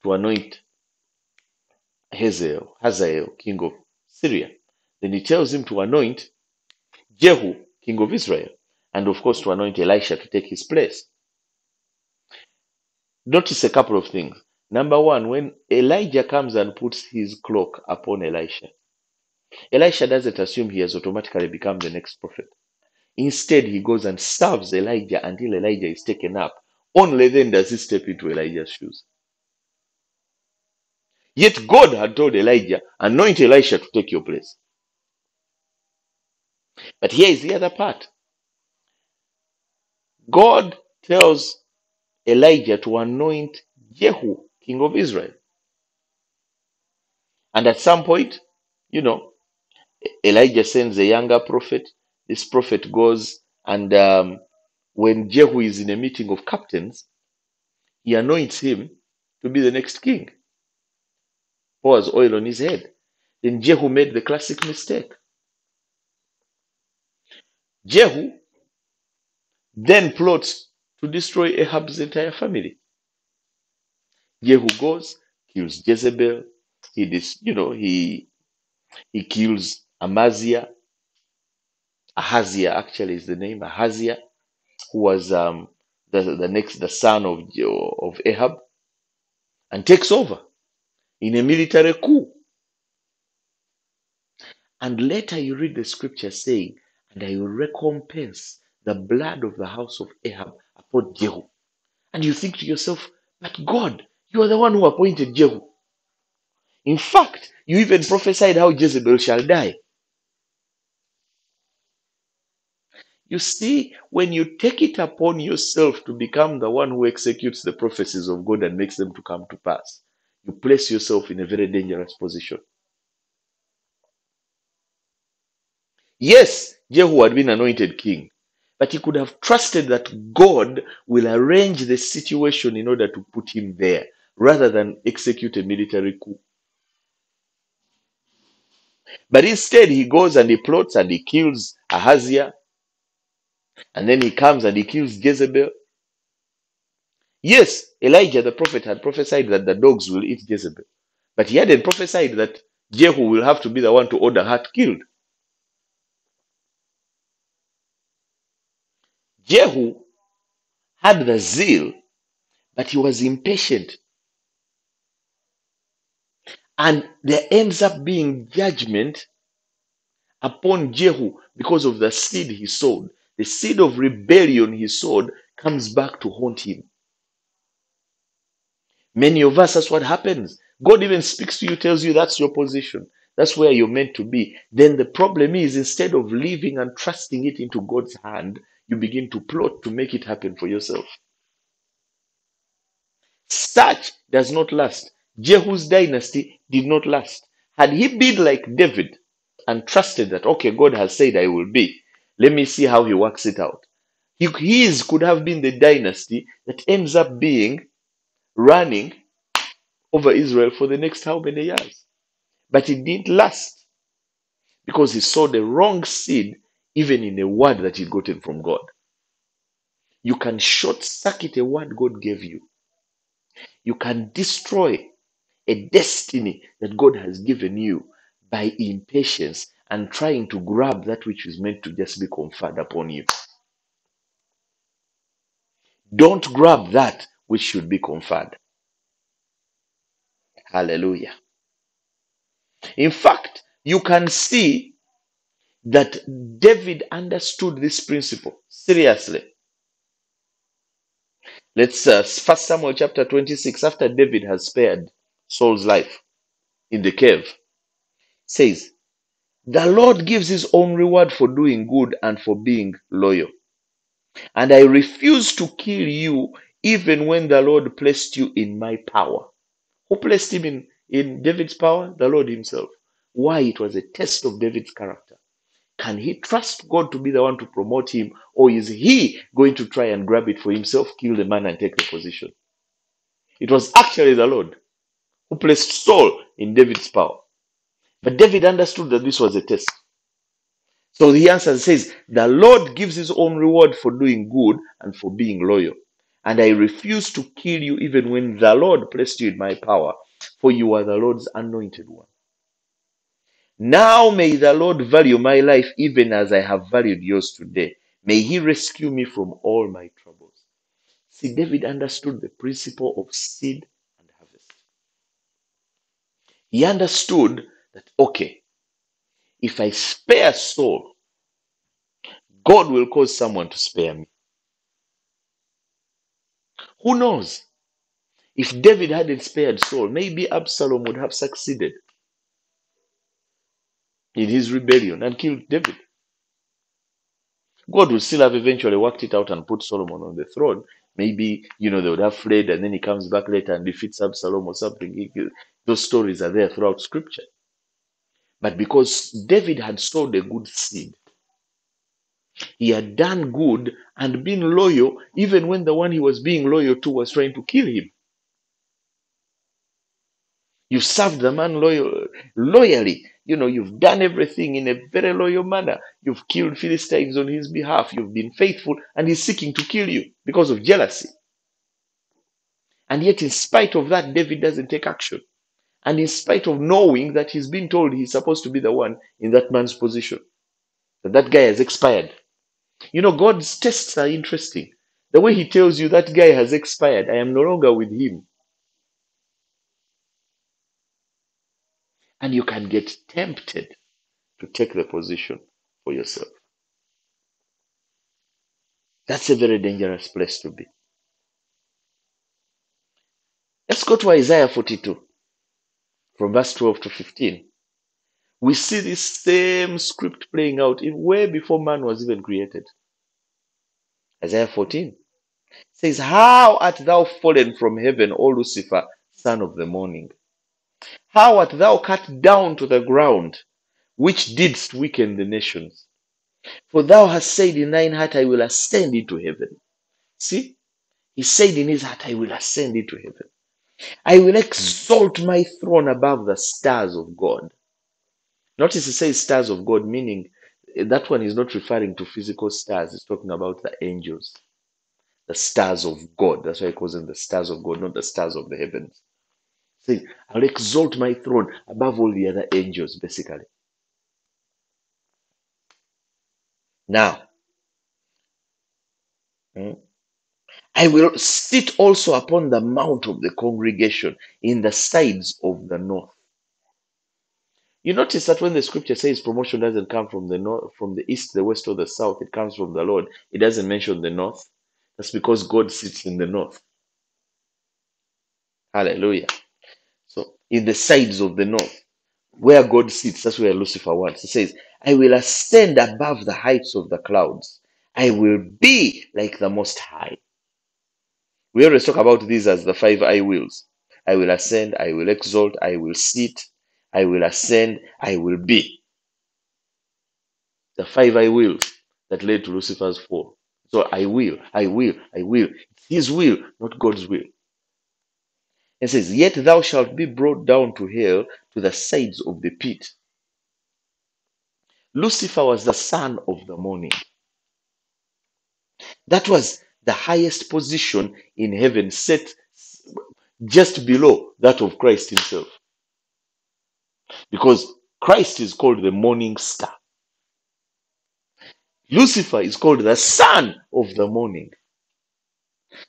to anoint Hazael, Hazael, king of Syria. Then he tells him to anoint Jehu, king of Israel. And of course, to anoint Elisha to take his place. Notice a couple of things. Number one, when Elijah comes and puts his cloak upon Elisha, Elisha doesn't assume he has automatically become the next prophet. Instead, he goes and serves Elijah until Elijah is taken up. Only then does he step into Elijah's shoes. Yet God had told Elijah, anoint Elisha to take your place. But here is the other part. God tells Elijah to anoint Jehu, king of Israel. And at some point, you know, Elijah sends a younger prophet. This prophet goes and um, when Jehu is in a meeting of captains, he anoints him to be the next king. Pours oil on his head. Then Jehu made the classic mistake. Jehu then plots to destroy Ahab's entire family. Jehu goes, kills Jezebel. He dis, you know, he he kills Amaziah. Ahaziah actually is the name. Ahaziah, who was um, the, the next the son of of Ahab, and takes over in a military coup. And later you read the scripture saying, "And I will recompense the blood of the house of Ahab upon Jehu." And you think to yourself, "But God, you are the one who appointed Jehu. In fact, you even prophesied how Jezebel shall die. You see, when you take it upon yourself to become the one who executes the prophecies of God and makes them to come to pass, you place yourself in a very dangerous position. Yes, Jehu had been anointed king, but he could have trusted that God will arrange the situation in order to put him there rather than execute a military coup. But instead, he goes and he plots and he kills Ahaziah, and then he comes and he kills Jezebel. Yes, Elijah the prophet had prophesied that the dogs will eat Jezebel, but he hadn't prophesied that Jehu will have to be the one to order her killed. Jehu had the zeal, but he was impatient. And there ends up being judgment upon Jehu because of the seed he sowed. The seed of rebellion he sowed comes back to haunt him. Many of us, that's what happens. God even speaks to you, tells you that's your position. That's where you're meant to be. Then the problem is instead of leaving and trusting it into God's hand, you begin to plot to make it happen for yourself. Such does not last. Jehu's dynasty did not last. Had he been like David and trusted that, okay, God has said I will be, let me see how he works it out. His could have been the dynasty that ends up being running over Israel for the next how many years. But it didn't last because he sowed the wrong seed even in a word that he'd gotten from God. You can short circuit a word God gave you. You can destroy a destiny that God has given you by impatience and trying to grab that which is meant to just be conferred upon you. Don't grab that which should be conferred. Hallelujah. In fact, you can see that David understood this principle seriously. Let's uh, First Samuel chapter 26 after David has spared Saul's life in the cave says, The Lord gives his own reward for doing good and for being loyal. And I refuse to kill you even when the Lord placed you in my power. Who placed him in, in David's power? The Lord himself. Why? It was a test of David's character. Can he trust God to be the one to promote him, or is he going to try and grab it for himself, kill the man, and take the position? It was actually the Lord who placed Saul in David's power. But David understood that this was a test. So he answers says, The Lord gives his own reward for doing good and for being loyal. And I refuse to kill you even when the Lord placed you in my power, for you are the Lord's anointed one. Now may the Lord value my life even as I have valued yours today. May he rescue me from all my troubles. See, David understood the principle of seed. He understood that, okay, if I spare Saul, God will cause someone to spare me. Who knows? If David hadn't spared Saul, maybe Absalom would have succeeded in his rebellion and killed David. God would still have eventually worked it out and put Solomon on the throne. Maybe, you know, they would have fled and then he comes back later and defeats Absalom or something. Those stories are there throughout scripture. But because David had sowed a good seed, he had done good and been loyal even when the one he was being loyal to was trying to kill him. You served the man loyal, loyally. You know, you've done everything in a very loyal manner. You've killed Philistines on his behalf. You've been faithful, and he's seeking to kill you because of jealousy. And yet, in spite of that, David doesn't take action. And in spite of knowing that he's been told he's supposed to be the one in that man's position, that that guy has expired. You know, God's tests are interesting. The way he tells you that guy has expired, I am no longer with him. And you can get tempted to take the position for yourself. That's a very dangerous place to be. Let's go to Isaiah 42 from verse 12 to 15. We see this same script playing out in way before man was even created. Isaiah 14 says, How art thou fallen from heaven, O Lucifer, son of the morning? How art thou cut down to the ground, which didst weaken the nations? For thou hast said in thine heart, I will ascend into heaven. See, he said in his heart, I will ascend into heaven. I will exalt my throne above the stars of God. Notice he says stars of God, meaning eh, that one is not referring to physical stars, it's talking about the angels, the stars of God. That's why he calls them the stars of God, not the stars of the heavens. I'll exalt my throne above all the other angels, basically. Now, mm, I will sit also upon the mount of the congregation in the sides of the north. You notice that when the scripture says promotion doesn't come from the north, from the east, the west, or the south, it comes from the Lord. It doesn't mention the north. That's because God sits in the north. Hallelujah. In the sides of the north, where God sits, that's where Lucifer wants. He says, I will ascend above the heights of the clouds. I will be like the most high. We always talk about these as the five I wills. I will ascend, I will exalt, I will sit, I will ascend, I will be. The five I wills that led to Lucifer's fall. So I will, I will, I will. His will, not God's will. It says, Yet thou shalt be brought down to hell to the sides of the pit. Lucifer was the son of the morning. That was the highest position in heaven, set just below that of Christ himself. Because Christ is called the morning star. Lucifer is called the son of the morning.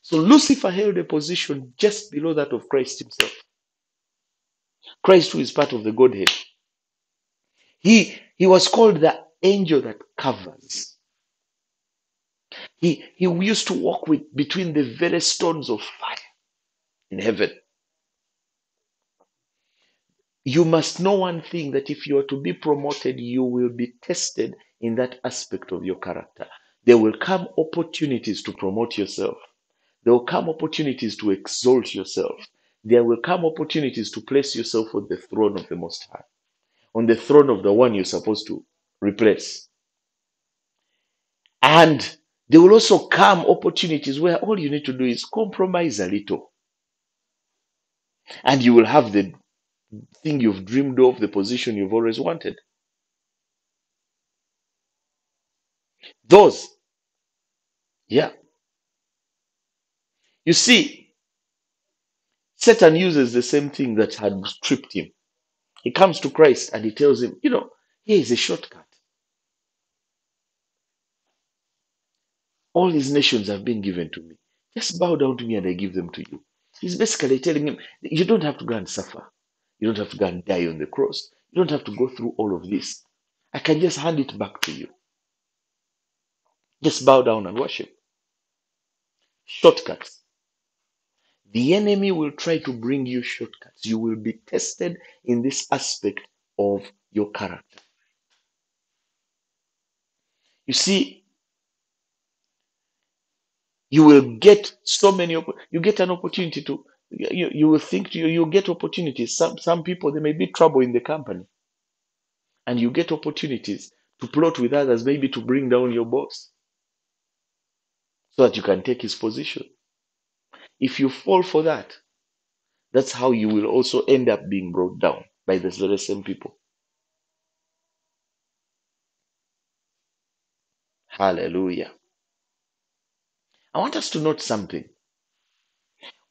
So Lucifer held a position just below that of Christ himself. Christ, who is part of the Godhead. He, he was called the angel that covers. He, he used to walk with between the very stones of fire in heaven. You must know one thing that if you are to be promoted, you will be tested in that aspect of your character. There will come opportunities to promote yourself. There will come opportunities to exalt yourself. There will come opportunities to place yourself on the throne of the Most High, on the throne of the one you're supposed to replace. And there will also come opportunities where all you need to do is compromise a little. and you will have the thing you've dreamed of, the position you've always wanted. Those, yeah. You see, Satan uses the same thing that had tripped him. He comes to Christ and he tells him, you know, here is a shortcut. All these nations have been given to me. Just bow down to me and I give them to you. He's basically telling him, you don't have to go and suffer. You don't have to go and die on the cross. You don't have to go through all of this. I can just hand it back to you. Just bow down and worship. Shortcuts. The enemy will try to bring you shortcuts. You will be tested in this aspect of your character. You see, you will get so many you get an opportunity to you, you will think you you get opportunities some some people there may be trouble in the company and you get opportunities to plot with others maybe to bring down your boss so that you can take his position if you fall for that that's how you will also end up being brought down by the very same people hallelujah i want us to note something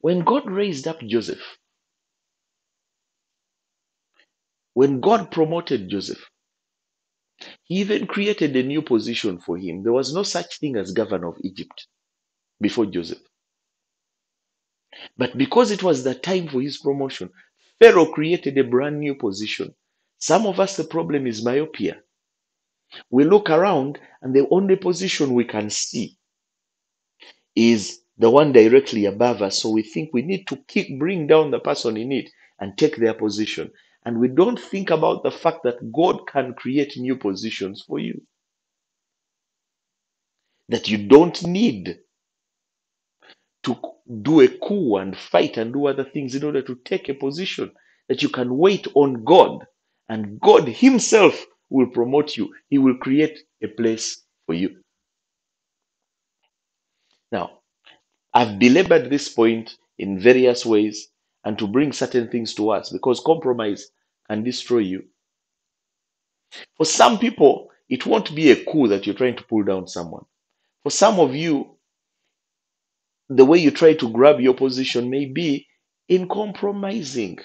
when god raised up joseph when god promoted joseph He even created a new position for him. There was no such thing as governor of Egypt before Joseph. But because it was the time for his promotion, Pharaoh created a brand new position. Some of us, the problem is myopia. We look around, and the only position we can see is the one directly above us. So we think we need to kick, bring down the person in it and take their position. And we don't think about the fact that God can create new positions for you, that you don't need to do a coup and fight and do other things in order to take a position, that you can wait on God and God Himself will promote you. He will create a place for you. Now, I've belabored this point in various ways and to bring certain things to us because compromise can destroy you. For some people, it won't be a coup that you're trying to pull down someone. For some of you, the way you try to grab your position may be in compromising.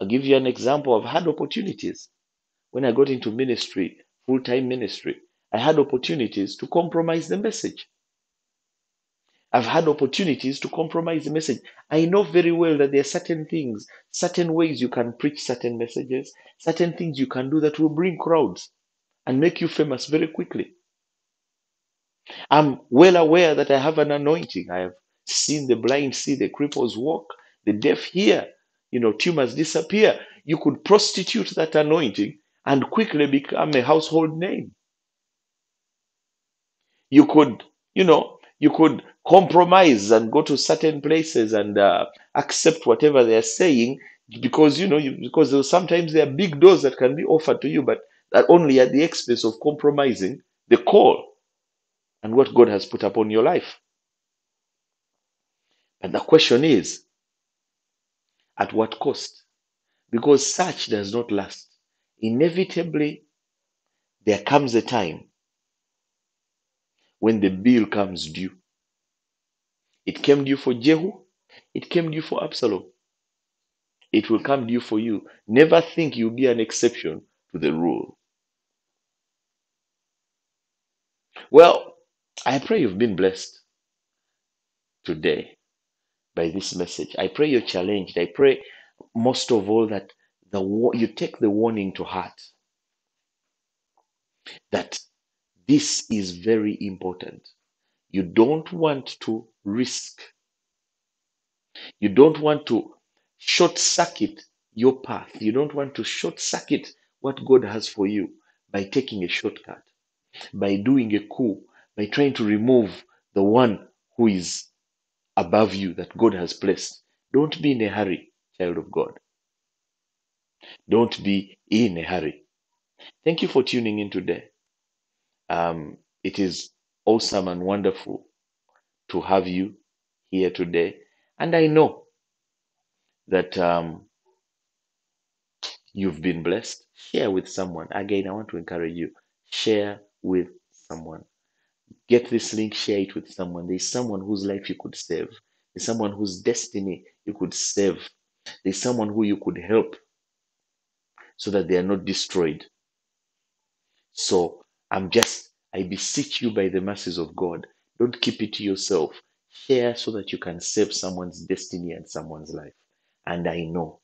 I'll give you an example. I've had opportunities when I got into ministry, full time ministry. I had opportunities to compromise the message. I've had opportunities to compromise the message. I know very well that there are certain things, certain ways you can preach certain messages, certain things you can do that will bring crowds and make you famous very quickly. I'm well aware that I have an anointing. I have seen the blind see, the cripples walk, the deaf hear, you know, tumors disappear. You could prostitute that anointing and quickly become a household name. You could, you know, you could compromise and go to certain places and uh, accept whatever they are saying because you know you, because sometimes there are big doors that can be offered to you, but that only at the expense of compromising the call and what God has put upon your life. And the question is, at what cost? Because such does not last. Inevitably, there comes a time when the bill comes due. It came due for Jehu, it came due for Absalom. It will come due for you. Never think you'll be an exception to the rule. Well, I pray you've been blessed today by this message. I pray you're challenged. I pray most of all that the you take the warning to heart that this is very important. You don't want to risk, you don't want to short circuit your path, you don't want to short circuit what God has for you by taking a shortcut, by doing a coup, by trying to remove the one who is above you that God has placed. Don't be in a hurry, child of God. Don't be in a hurry. Thank you for tuning in today. Um, it is awesome and wonderful to have you here today. And I know that um, you've been blessed. Share with someone. Again, I want to encourage you. Share with someone. Get this link, share it with someone. There's someone whose life you could save. There's someone whose destiny you could save. There's someone who you could help so that they are not destroyed. So I'm just, I beseech you by the mercies of God, don't keep it to yourself. Share so that you can save someone's destiny and someone's life. And I know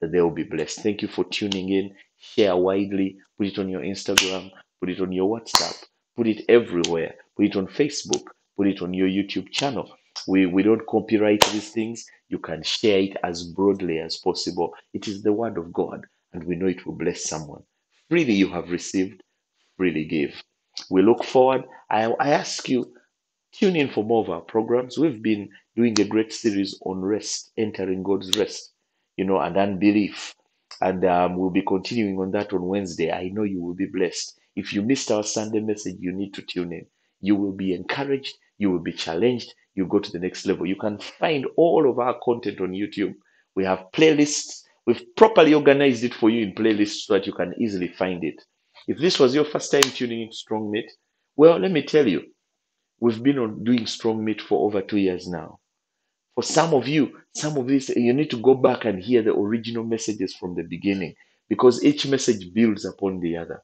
that they will be blessed. Thank you for tuning in. Share widely. Put it on your Instagram. Put it on your WhatsApp. Put it everywhere. Put it on Facebook. Put it on your YouTube channel. We, we don't copyright these things. You can share it as broadly as possible. It is the word of God, and we know it will bless someone. Freely you have received, freely give. We look forward. I, I ask you, tune in for more of our programs. We've been doing a great series on rest, entering God's rest, you know, and unbelief. And um, we'll be continuing on that on Wednesday. I know you will be blessed. If you missed our Sunday message, you need to tune in. You will be encouraged, you will be challenged, you go to the next level. You can find all of our content on YouTube. We have playlists. We've properly organized it for you in playlists so that you can easily find it. If this was your first time tuning into Strong Meat, well, let me tell you, we've been on doing Strong Meat for over two years now. For some of you, some of this, you need to go back and hear the original messages from the beginning because each message builds upon the other.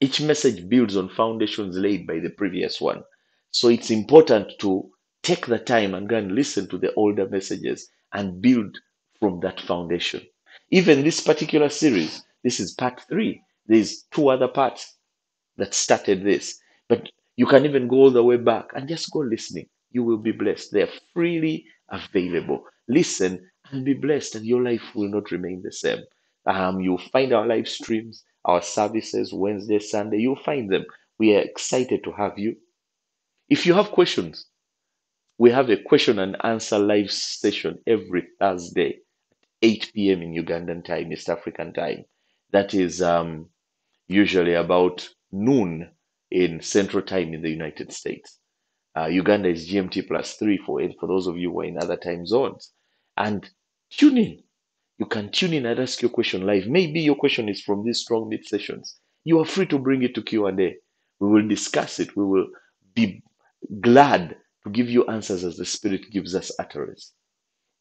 Each message builds on foundations laid by the previous one. So it's important to take the time and go and listen to the older messages and build from that foundation. Even this particular series, this is part three. There's two other parts that started this. But you can even go all the way back and just go listening. You will be blessed. They're freely available. Listen and be blessed, and your life will not remain the same. Um, you'll find our live streams, our services, Wednesday, Sunday. You'll find them. We are excited to have you. If you have questions, we have a question and answer live session every Thursday, at 8 p.m. in Ugandan time, East African time. That is um, usually about noon in Central Time in the United States. Uh, Uganda is GMT plus three for for those of you who are in other time zones. And tune in. You can tune in and ask your question live. Maybe your question is from these strong meat sessions. You are free to bring it to Q&A. We will discuss it. We will be glad to give you answers as the Spirit gives us utterance.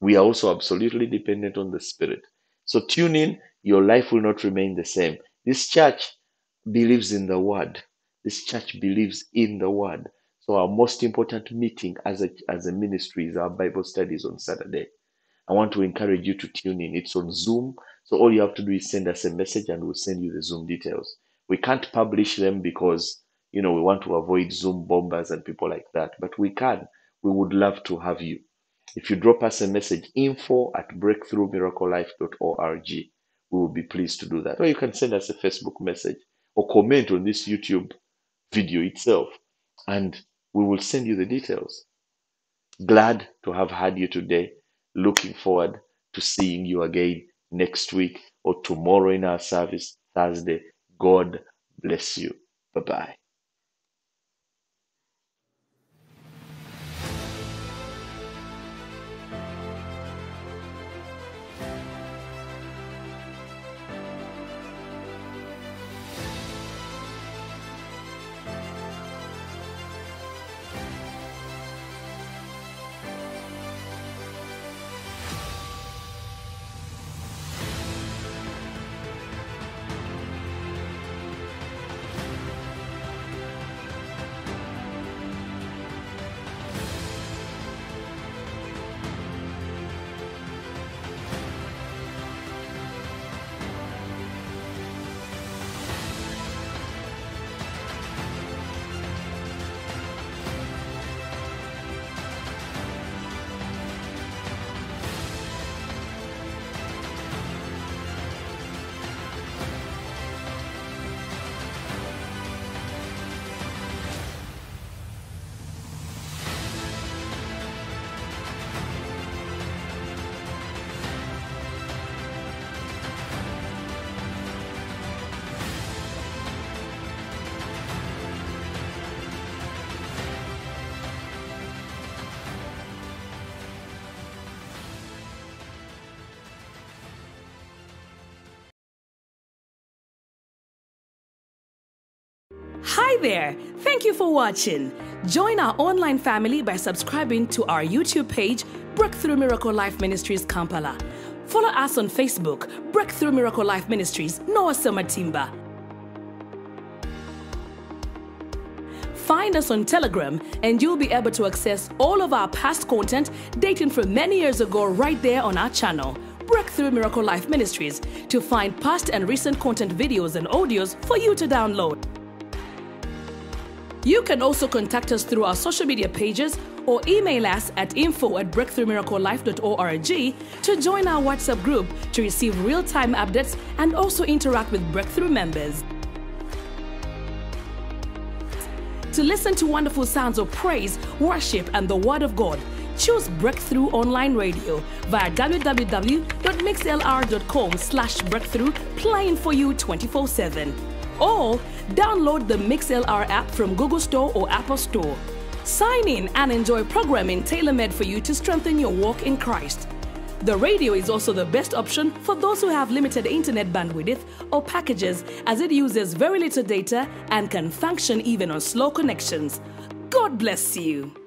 We are also absolutely dependent on the Spirit. So tune in. Your life will not remain the same. This church believes in the Word. This church believes in the Word. So our most important meeting as a, as a ministry is our Bible studies on Saturday. I want to encourage you to tune in. It's on Zoom. So all you have to do is send us a message and we'll send you the Zoom details. We can't publish them because, you know, we want to avoid Zoom bombers and people like that, but we can. We would love to have you. If you drop us a message, info at breakthroughmiraclelife.org, we will be pleased to do that. Or you can send us a Facebook message or comment on this YouTube video itself and we will send you the details. Glad to have had you today. Looking forward to seeing you again next week or tomorrow in our service, Thursday. God bless you. Bye bye. Hi there! Thank you for watching. Join our online family by subscribing to our YouTube page, Breakthrough Miracle Life Ministries Kampala. Follow us on Facebook, Breakthrough Miracle Life Ministries, Noah Samatimba. Find us on Telegram, and you'll be able to access all of our past content dating from many years ago right there on our channel. Breakthrough Miracle Life Ministries to find past and recent content videos and audios for you to download. You can also contact us through our social media pages or email us at info at breakthroughmiraclelife.org to join our WhatsApp group to receive real time updates and also interact with Breakthrough members. To listen to wonderful sounds of praise, worship, and the Word of God, choose Breakthrough Online Radio via www.mixlr.com slash breakthru, playing for you 24-7. Or download the MixLR app from Google Store or Apple Store. Sign in and enjoy programming tailor-made for you to strengthen your walk in Christ. The radio is also the best option for those who have limited internet bandwidth or packages as it uses very little data and can function even on slow connections. God bless you.